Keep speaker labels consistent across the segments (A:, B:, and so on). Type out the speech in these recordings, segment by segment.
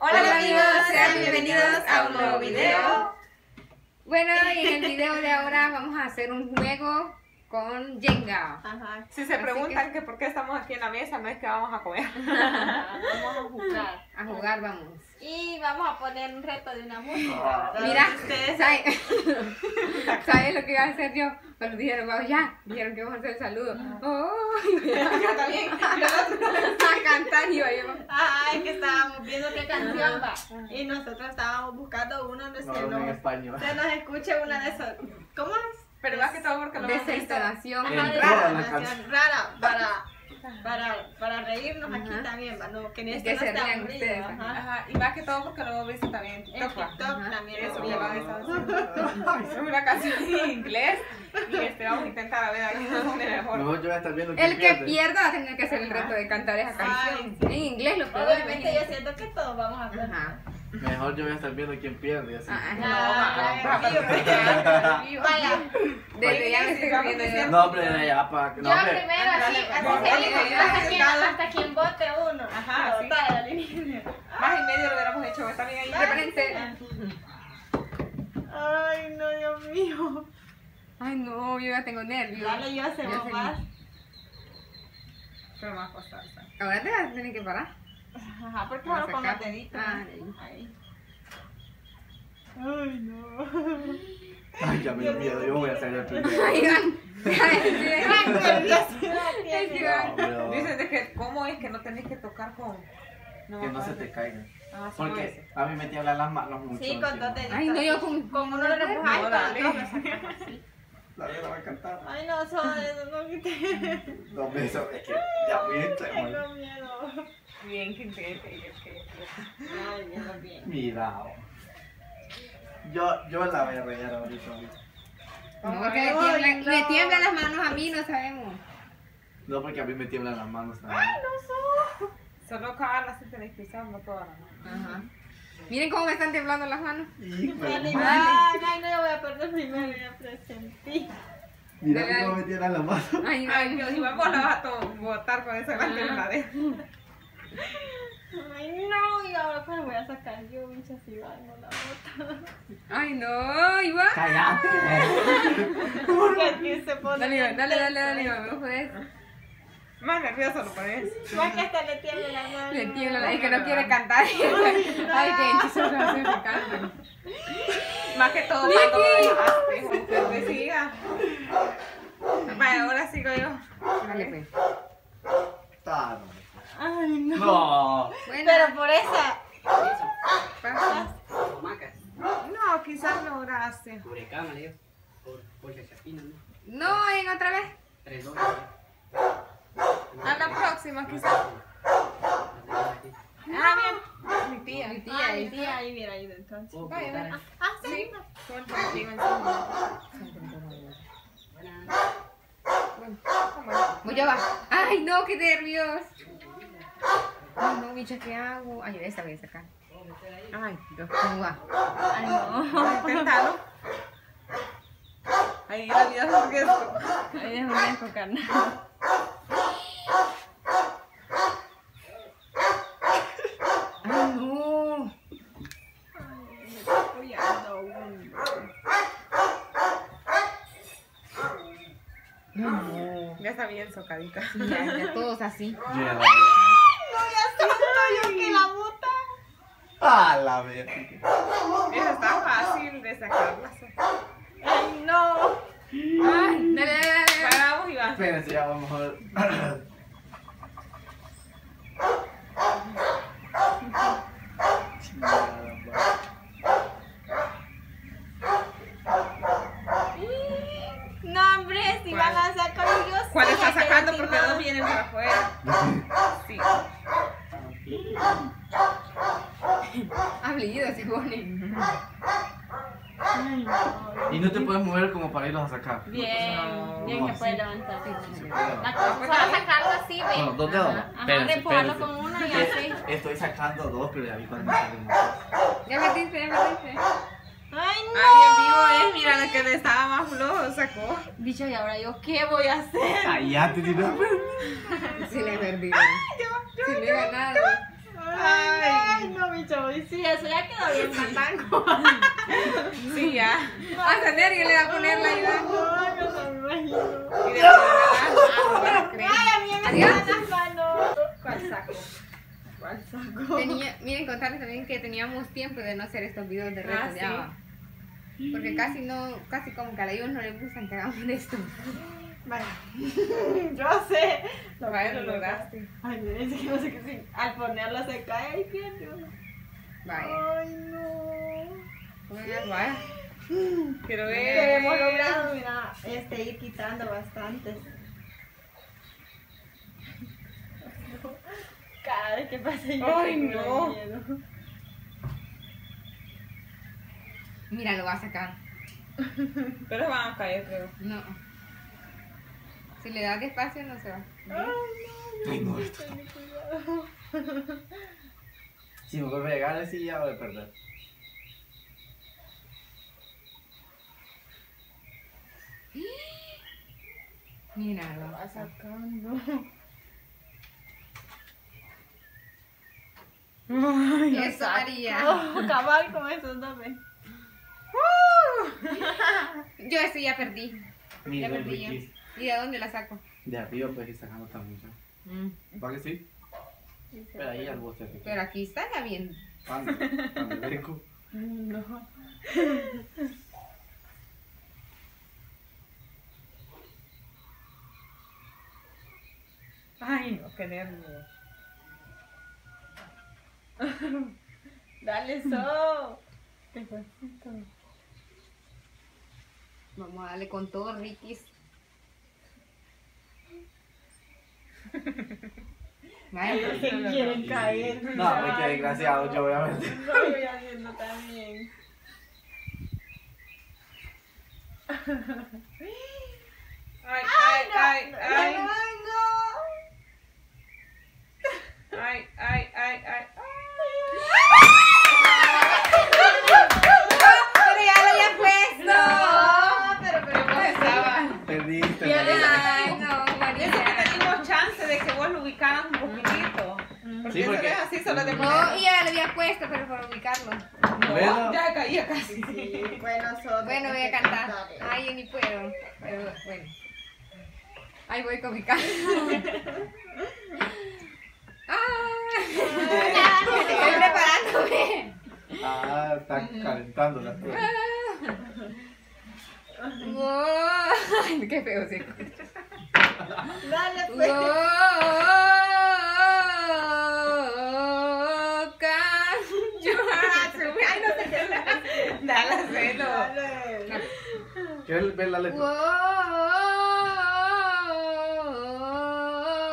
A: Hola amigos, sean bienvenidos a un nuevo video.
B: Bueno, y en el video de ahora vamos a hacer un juego con Jenga.
A: Ajá.
C: Si se
B: Así
C: preguntan que... por qué estamos aquí en la mesa, no es que vamos a comer.
A: Vamos a jugar.
B: A jugar vamos.
A: Y vamos a poner un reto de una música. ¿verdad?
B: Mira,
A: ustedes
B: ¿sabes ¿sabes lo que iba a hacer yo? Pero dijeron, vamos ya, dijeron que vamos a hacer el saludo. Oh,
C: Yo también.
B: a cantar y yo,
A: Ah, es que estábamos viendo qué canción va. Y nosotros estábamos buscando una donde se
D: No, en
A: nos,
D: español.
A: se nos escuche una de esas. ¿Cómo es?
C: Pero más que todo porque lo hemos visto.
A: canción rara para, para, para reírnos aquí
B: Ajá.
A: también, ¿va? no, que en
B: Y
A: esto
B: que
A: no
B: rían
A: aburrido,
B: ustedes,
A: ajá.
C: Ajá, y más que todo porque lo hemos visto también en TikTok. va.
A: TikTok también
C: Eso que estado haciendo. Es una canción en inglés y este, vamos a intentar a ver a quién nos mejor.
D: Mejor yo voy a estar viendo
B: El que pierda va a tener que hacer el reto de cantar esa canción. En inglés lo puedo
A: Obviamente yo siento que todos vamos a hablar.
B: Ajá.
D: Mejor yo voy a estar viendo quién pierde. Así.
C: No,
B: Desde ya me estoy yo.
D: No, hombre, ya para. No,
A: yo primero así, hasta quien, vote uno.
C: Ajá. Más y medio lo hubiéramos hecho. Está bien ahí.
B: Prepárense.
A: Ay, no, Dios mío.
B: Ay, no, yo ya tengo nervios.
A: Dale, yo
B: Ya
A: hacemos más.
C: Pero más. ¿sabes?
B: Ahora te vas a tener que parar.
A: Ajá, porque
B: Vas a
A: solo con los deditos.
B: Ah,
A: Ahí. Ay, no.
D: Ay, ya me dio miedo. Yo voy a ser el primero.
B: Ay, Iván. Ay.
A: Ay,
D: No,
C: de que cómo es que no tenés que tocar con...
D: Que no se te caiga.
C: Ah, solo
D: Porque a mí me tiemblan las manos mucho.
A: Sí, con dos deditos.
B: Ay, no, yo con.
A: Con uno lo repujáis
C: No,
A: con
C: dale.
A: otro.
D: La vida va a cantar.
A: Ay, no, eso eso no.
D: No, me eso es que ya me entra, güey.
A: Tengo miedo.
C: Bien, que
A: Ay, bien.
D: Mira. oh. Yo, yo la voy a rayar ahorita.
B: No, porque le
A: Ay,
B: tiemblan,
A: no.
B: le tiemblan las manos a mí, no sabemos.
D: No, porque a mí me tiemblan las manos también.
C: Solo cada se tenéis que usar, no toda la mano.
B: Ajá. Miren cómo me están temblando las manos.
A: Ay, ay, no, yo voy a perder primero, ya presentí.
D: Mira cómo me tiemblan las manos.
B: Ay,
C: Ay. Dios, y vamos la vas a botar con esa gran tembladera.
A: Ay, no, y ahora pues voy a sacar yo, bicha, si va, no la bota.
B: Ay, no, Iván.
D: Cállate.
A: Aquí se pone.
B: Dale, Iván, dale, dale, dale. Iván, no puedes.
C: Más nervioso lo pones.
A: Más que hasta le tiembla la mano.
B: Le tiembla, la- es que no quiere cantar. Ay, que hechizo se hace que cante.
C: Más que todo cuando lo dejaste, que siga. Vaya, ahora sigo yo.
B: Dale, pues.
D: Ah,
A: Ay, no.
D: no. No.
B: Bueno,
A: Pero por esa.
B: pasa.
E: Tomacas,
C: No, quizás gracias.
E: Curecama, le digo. Por, por la chapina, ¿no?
B: No, en otra vez.
E: Tres dólares.
C: A la próxima, quizás. Ah, bien. Mi tía.
B: Mi tía,
A: Ah, mi
B: ahí.
A: tía ahí hubiera ido entonces.
C: Vaya.
A: Ah, sí.
C: Sí, encima. ¿Cómo es?
B: Pues va. Ay, no, qué nervios. Ay, no, bicha, ¿qué hago? Ay, esta voy a sacar. Ay, Dios, ¿cómo va?
A: Ay, no.
C: Inténtalo. Ahí la vida es un gesto.
A: Ay, déjame enfocar nada.
B: Ay, no.
A: Uy, ando un-
B: Ay, no.
C: Ya está bien socadita.
B: Ya, ya todos así.
D: Yo ya la vi.
A: No, ya siento yo que la bota.
D: Ah, la verga.
C: Eso está fácil de sacarla.
A: Ay, no.
B: Ay, dale, dale, dale.
C: Bueno, vamos, Iván.
D: Espérense, ya vamos a ver.
A: No, hombre, si van a sacar sé
C: ¿Cuál está sacando? Porque dos vienen por afuera. Sí.
A: Ay, no.
D: Y no te puedes mover como para irlos a sacar.
A: Bien,
C: No,
A: bien que
D: así.
A: puede levantar.
D: Sí, claro.
A: La cosa solo sacarlo así, ve.
D: Los dos dedos.
A: Ajá,
D: Espérense,
A: empujarlo
D: espérense.
A: con una y así.
D: Estoy sacando dos, pero ya vi cuando me salen.
B: Ya metiste, ya metiste.
A: Ay, no.
C: Ay, en vivo es, mira, la que le estaba más flojo sacó.
A: Bicho, ¿y ahora yo qué voy a hacer?
D: Cállate, tira.
B: Sí le perdí. Sí le he ganado.
A: Ay, ay, no, bicho, voy eso ya quedó bien matango.
C: Sí, ya.
B: Hasta Nervio le va a poner la ayuda.
A: No, no me imagino.
C: Y después, ah, no van a creer.
A: Ay, a mí me las manos.
C: ¿Cuál saco?
A: ¿Cuál saco?
B: Tenía, miren, contarles también que teníamos tiempo de no hacer estos videos de retos
C: Ah,
B: de
C: sí.
B: Porque casi no, casi como que a la no le gustan que hagamos esto.
A: Vale. Yo sé.
C: Vaya, lo lograste.
A: Ay, es que no sé qué sí. Al ponerlo se cae. Ay, qué uno.
B: Vaya.
A: Ay, no.
B: Vaya, vaya.
C: Quiero
A: Que
C: ver.
A: hemos logrado, mira, este, ir quitando bastantes. Cada vez que pasa yo
C: Ay,
A: tengo
C: no.
A: miedo.
B: Mira, lo va a sacar.
C: Pero se van a caer, creo.
B: No. Si le das despacio, no se va.
D: Ay, no, esto. Si me vuelve a llegar, sí ya voy a perder.
B: Mira, lo va
A: sacando.
B: Eso, María.
A: Cabal con esos nombres.
B: Yo esto ya perdí. Ya perdí. ¿Y de dónde la saco?
D: De arriba pues ir sacando también. ¿ya? ¿Va que sí? Pero ahí al bote.
B: Pero aquí está ya bien.
D: ¿Cuándo? ¿Cuándo vengo?
A: No.
C: Ay, no, qué nervios.
A: Dale so.
B: Vamos a darle con todo, Rikis. Vaya.
A: Se quieren caer.
D: No, me quedé desgraciado yo obviamente.
A: No, voy haciendo también.
C: Ay, ay, ay, ay.
A: Ay, no.
C: Ay, ay, ay, ay.
B: Pero ya lo había puesto.
A: No, pero pero
C: ¿Cómo estaba?
D: Perdiste.
A: Ya le
D: María.
B: Ay, no,
C: Eso que
B: María.
C: teníamos chance de que vos lo ubicaras un poquitito. Porque
D: Sí,
C: eso
D: porque-
C: es así solo de
B: No,
C: poner.
B: y ya lo había puesto, pero por ubicarlo.
D: Bueno.
C: No, ya caía casi.
A: Sí, bueno, so,
B: Bueno, voy a cantar. Ay, yo ni puedo. Pero bueno. Ahí voy con mi canto. ¡Ah! Estoy preparándome.
D: Ah, está calentando la
B: qué feo se escucha.
A: Dale, pues.
B: ¡Wow! Can you assume? Ay, no sé qué.
C: Dale, hacelo.
A: Dale.
D: ¿Quieres ver la letra?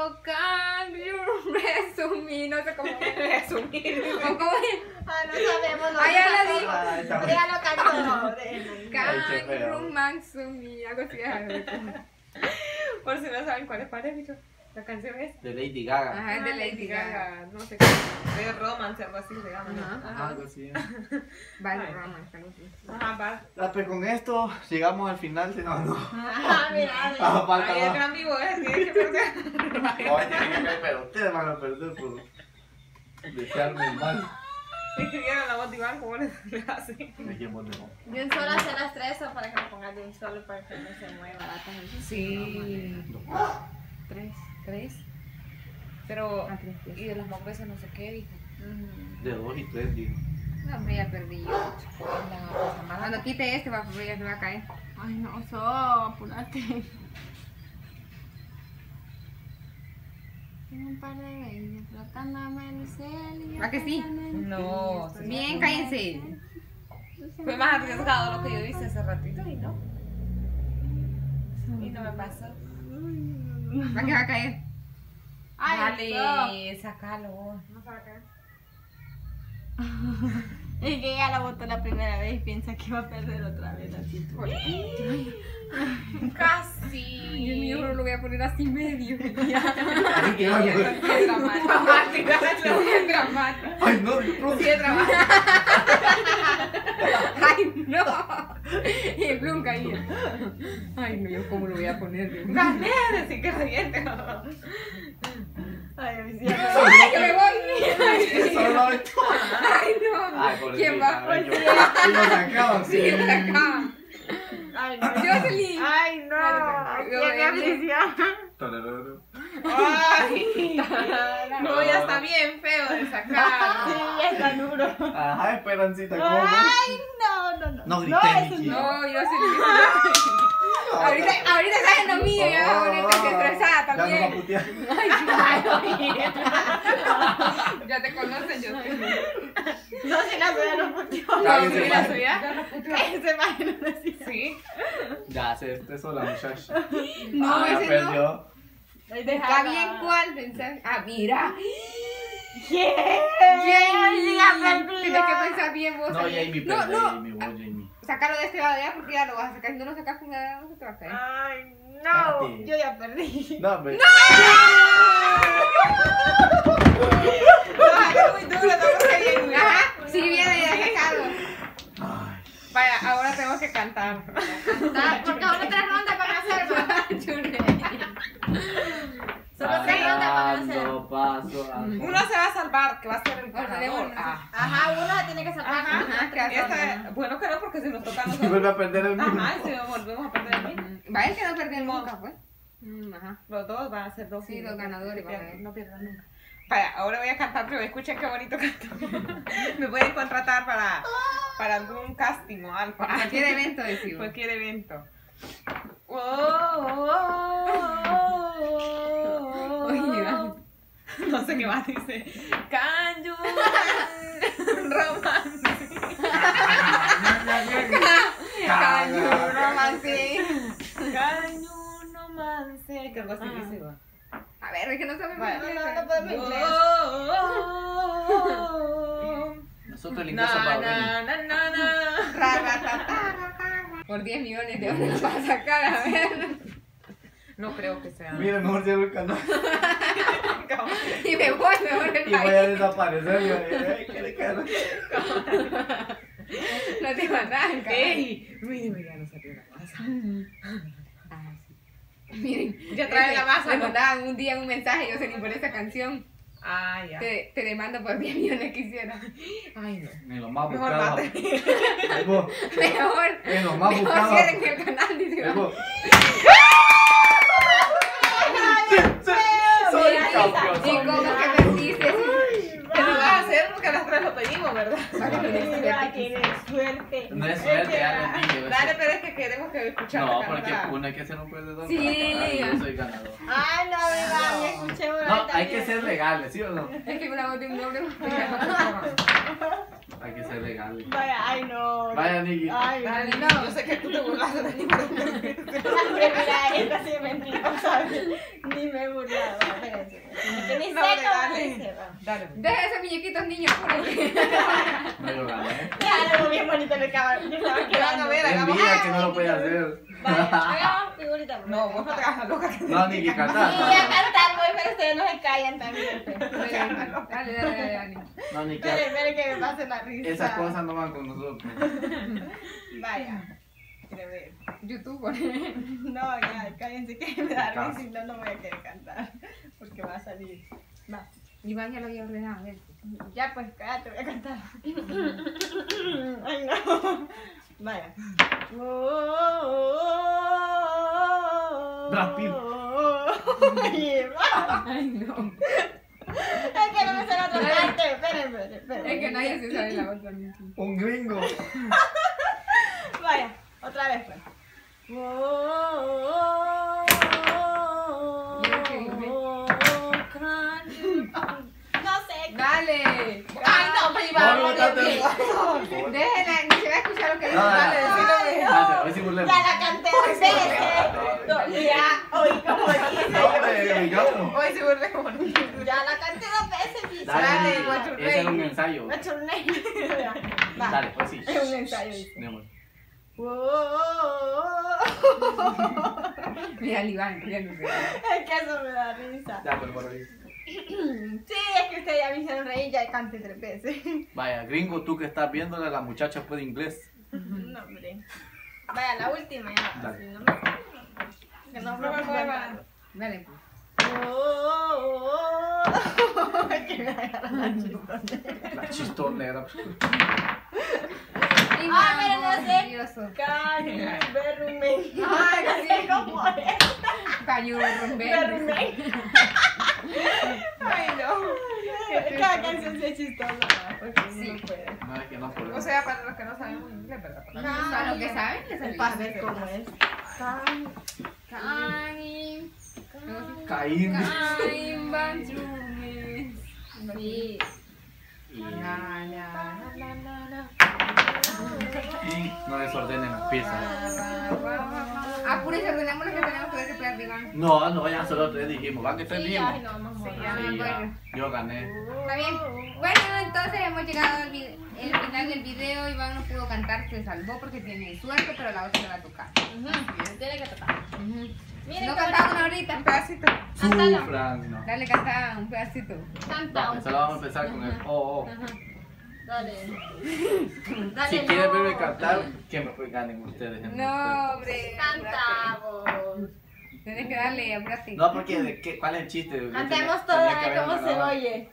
B: Wow, can you resumir? No sé cómo
C: Resumir.
B: ¿Cómo cómo es?
A: Ah, no sabemos. no
B: Ah, ya la
A: sabemos.
B: digo.
D: Ay, está
A: Ya lo cantó. déjenlo.
D: Ay, qué
B: Can
D: feo.
B: you resumir? Algo así.
C: Por si no saben cuál es para bicho. La canción es
D: De Lady Gaga.
B: Ajá, es de Lady Gaga.
C: No sé qué. De romance, algo así se llama. ¿no?
B: Ajá.
D: Algo así.
B: Bad romance, algo así.
C: Ajá, va.
D: Ah, pues con esto llegamos al final. de- No, no.
A: Ah, mira,
D: Ah, falta
C: Ay, el gran vivo es, tiene que perder.
D: Oye, tienen que ver, pero ustedes van a perder por desearme el mal.
C: Escribieron la voz de Iván, ¿cómo le hace?
D: De
A: un solo hacer las tres o para que me pongas de un solo para que no se mueva.
C: Sí. Tres, tres. Pero,
B: Ah,
C: y de los más veces no sé qué dijo.
D: De dos y tres, digo.
B: No, hombre, ya perdí yo. Cuando quite este, va, ya se va a caer.
A: Ay, no, so, apúrate. Tengo un par de gallinas flotándome en el cielo.
B: ¿Va que sí?
C: No.
B: Bien, cállense.
C: Fue más arriesgado lo que yo hice hace ratito y no. Y no me pasó.
B: ¿Va que va a caer?
A: Ay.
C: Dale, sacalo.
B: No se va a caer.
A: Es que ella la votó la primera vez y piensa que va a perder otra vez así. tú.
C: Casi.
B: Dios mío, lo voy a poner así medio.
D: Así que vamos.
C: Qué dramática.
B: Bien dramático.
D: Ay, no, Dios.
B: Sí, es dramático. Ay, no. Y el Bloom caía. Ay, no, yo cómo lo voy a poner.
C: Gané, así que reviente.
A: Ay, sí.
B: Ay,
D: la.
B: Ay, no.
D: Ay, pobrecita,
B: ¿Quién va?
D: ay, yo- Y lo sacaban.
B: Sí, lo sacaba.
A: Ay, no.
B: Jocelyn.
A: Ay, no. Qué aflicción.
D: Tararara.
C: Ay, no, ya está bien feo de sacar.
A: Sí, ya está duro.
D: Ajá, Esperancita, ¿cómo?
A: Ay, no, no, no.
D: No grité.
B: No, Jocelyn. Ahorita, ahorita estás en lo mío, ya vas a ponerte estresada
D: Ya no va a
B: también.
D: putear.
B: Ya te conocen, Jocelyn.
A: No, si la suya no puteó.
D: Cállese,
C: ¿Y la suya?
A: Ese imagino decir.
C: Sí.
D: Ya se estresó la muchacha.
B: No,
D: Ah,
B: ese no.
D: perdió.
B: Está bien, ¿cuál pensar? Ah, mira.
A: ¿Qué?
B: Jamie.
A: Perdí.
B: Tienes que pensar bien vos.
D: No,
B: ahí.
D: Jamie,
B: No,
D: perdí,
B: no.
D: Jamie, vos, Jamie.
B: Sácalo de este lado ya porque ya lo vas a sacar. Si no lo sacas con nada, no se te va a caer.
A: Ay, no. Yo ya perdí.
D: No, me...
C: No, bien.
B: Sí, viene ya.
C: Vaya, ahora tenemos que cantar.
A: Ah, Porque ahora otra ronda para hacer. Solo tres rondas para hacer.
D: Paso.
C: Uno se va a salvar, que va a ser el ganador. Ah.
A: Ajá, uno se tiene que sacar.
C: Ajá.
B: Que
C: bueno que no, porque si nos toca nosotros.
D: vuelve a perder el mismo.
C: Ajá, si volvemos a perder el mismo.
B: Va el que no perdió nunca, pues. Mm, Ajá.
C: Los dos van a ser dos.
B: Sí, los ganadores van a ver.
C: No pierdan nunca. Vaya, ahora voy a cantar, pero escuchen qué bonito canto. Me pueden contratar para, para algún casting o algo.
B: Cualquier evento decimos.
C: Cualquier evento. Oh, oh, oh, oh, oh. No sé qué más dice. Can you romance?
B: Caño, romance.
C: Can you romance? Que algo así dice.
B: A ver, es que no sabemos
C: Vaya.
B: inglés.
A: No, no podemos inglés.
C: Oh, oh, oh.
D: Nosotros el inglés para
C: Na, na, na, na.
B: Ra, ra, ta, ta, ra. Por 10 millones de euros vas a sacar, a ver.
C: No creo que sea.
D: Mira, mejor cierro el canal.
B: Y me voy, mejor el
D: Y voy a desaparecer. Y voy a qué.
B: No te matan.
C: ¡Ey! Mire, ya no salió la masa.
B: Miren,
C: Ya trae la masa,
B: Me
C: ¿no?
B: mandaban un día un mensaje, yo sé ni por esa canción.
C: Ah, ya.
B: Te, te demando por 10 millones que hiciera.
C: Ay, no.
D: Ni lo más
C: Mejor
D: buscado. Luego,
B: Mejor.
D: En lo más
B: Mejor
D: buscado.
B: cierren el canal, dice.
D: luego. Soy
B: Mira,
D: campeón.
B: ¿Y
D: soy
B: cómo
D: campeón.
B: que perdiste?
C: Te lo vas a hacer porque las tres lo pedimos, ¿verdad?
B: Para que tienes
A: Mira,
B: suerte.
A: tienes suerte.
D: No es suerte, ya les dije. yo
C: Dale,
D: sé.
C: pero es que escuchar
D: No, porque uno hay que ser un perdedor.
B: Sí.
D: para ganar, Yo soy ganador.
A: Ay, no, verdad, me escuché una
D: No, hay que ser legales, ¿sí o no?
B: Es que una voz de un hombre.
D: Hay que ser legales.
A: Vaya, ay, no.
D: Vaya, Niki.
A: Ay,
C: Dale,
A: no.
C: no. Yo sé que tú te burlaste de mí, pero
A: Mira, esta sí es mentira, ¿sabes? Ni me he burlado. espérense. Ni sé
C: dale. Dale.
B: Deja esos muñequitos niños por ahí.
D: No, yo gané.
A: Ya, algo bien bonito le acaba. Yo estaba
C: Van a
A: quedando.
C: ver, hagamos.
D: mía que no lo puede hacer.
A: Vaya, hagamos figurita.
C: No, vos no te hagas la loca. que-
D: No,
A: Sí, a
D: cantar.
A: cantar voy, pero ustedes no se callan también. pues.
B: Dale, dale, dale, dale.
D: No, Niki.
A: Esperen, esperen que me pase la risa.
D: Esas cosas no van con nosotros.
A: Vaya. Quiero ver.
B: YouTube.
A: No, ya, cállense que me da risa y no, no voy a querer cantar. Porque va a salir. Va.
B: Iván ya lo había ordenado, a ver.
A: Ya, pues, cállate, voy a cantar. Ay, no. Vaya. Oye.
B: Ay, no.
A: Es que no me sale otra parte. Esperen, esperen, esperen.
B: Es que nadie se sabe la otra. Miki.
D: Un gringo.
A: Vaya, otra vez, pues.
B: Dale.
A: Ay, no, pero Iván,
D: No, no, no.
B: Déjela, ni se va a escuchar lo que dice.
D: No, no,
B: Dale,
D: no.
B: decilo
A: no. Ya la canté dos veces. No, Ya, oí como dice.
C: Hoy se burlemos.
A: Ya la canté dos veces, dice.
D: Dale,
C: guachurrey.
D: Ese era un ensayo.
A: Machurrey. Va.
D: Dale, pues sí.
A: Es un ensayo, dice.
D: Mi amor.
B: Mira, el Iván, sé.
A: Es que eso me da risa.
D: Ya, pues por ahí.
A: Sí, es que ustedes ya me hicieron reír, ya canté tres veces.
D: Vaya, gringo, tú que estás viéndole, la muchacha puede inglés.
A: No, hombre. Vaya, la última ya.
D: Dale.
A: Si no me... Que no me vuelva.
B: Dale, pues.
A: Que me agarra la chistonera.
D: La chistonera.
B: Y
A: Ah, pero no sé. Berrumen.
B: Ay,
A: no
B: sí.
A: sé cómo es.
B: Caño.
A: Berrumen.
C: Ay, no.
A: Cada canción se chistosa. Porque
B: Sí.
A: no puede.
D: No, es que no podemos.
C: O sea, para los que no sabemos inglés, ¿verdad?
B: Para los que saben, les
A: El padre, ¿cómo es?
B: Cañi.
D: Caín.
B: Cañi, banchumes. Sí.
D: Y
B: La, la, la, la, la, la.
D: y no desordenen las piezas.
B: Apúrense, ordenamos lo que tenemos que ver que arriba.
D: No, no, ya solo tres dijimos. ¿Va que tres
A: Sí,
D: dijimos?
A: ay, no, mamá.
C: Sí,
D: Sí,
B: bueno.
D: Yo gané.
B: Está bien. Bueno, entonces hemos llegado al el final del video. Iván no pudo cantar, se salvó porque tiene suerte, pero la otra le va a tocar.
A: Tiene que tocar. Miren,
B: No cantaba una ahorita.
C: Un pedacito.
A: Cántalo.
B: Dale, canta un pedacito.
A: Canta.
D: Va, solo vamos a empezar con el oh, oh.
A: Dale. Dale.
D: Si
A: no.
D: quieren verme cantar, que me pues ganen ustedes. en
B: No, hombre.
A: Canta, vos.
B: Tienes que darle, apúrate.
D: No, porque de qué, ¿cuál es el chiste?
A: Cantemos
D: tenía-
A: todo a ver cómo se oye.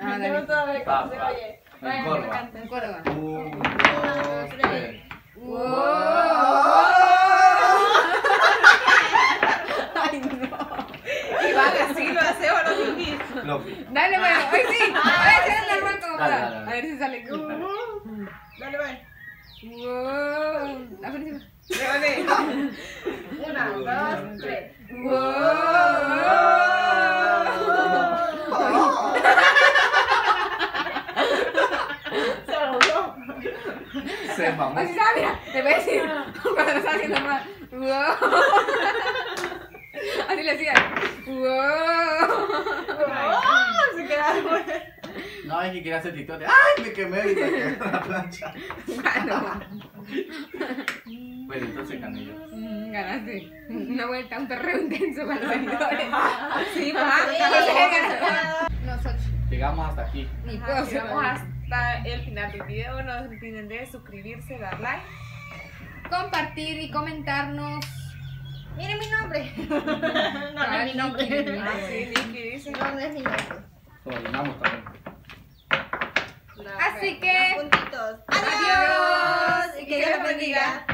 A: Cantemos todo a ver cómo se oye.
D: En. Un, dos, tres.
A: Ay, no.
C: Iván, así lo hace o lo fingís.
D: Lofi.
B: Dale, bueno, hoy sí. Voy a
D: Dale, dale, dale.
B: A ver si sale.
A: Dale, va.
B: Wow. La próxima.
C: Leone.
A: Una, dos, tres. Ahogó.
D: Se mamó.
B: Así sabe, mira, te voy a decir cuando lo estaba haciendo mal. Wow. Así le hacía. Wow.
A: ¡Oh! Se.
D: No, es que quería hacer TikTok de ¡Ay, me quemé! Y saqué la plancha. Bueno, entonces gané yo.
B: Mm, Ganaste. Una vuelta, un perreo intenso con los seguidores.
C: Sí, va.
B: Nosotros.
D: Llegamos hasta aquí.
C: Ajá,
B: puedo
C: Llegamos hasta el final del video. No se olviden de suscribirse, dar like.
B: Compartir y comentarnos.
A: Miren mi nombre. No, no es mi nombre.
C: Ah, sí, Nicky dice.
A: No, no es mi nombre.
D: Coordinamos también.
B: Así que. Adiós.
A: Y que Dios los bendiga.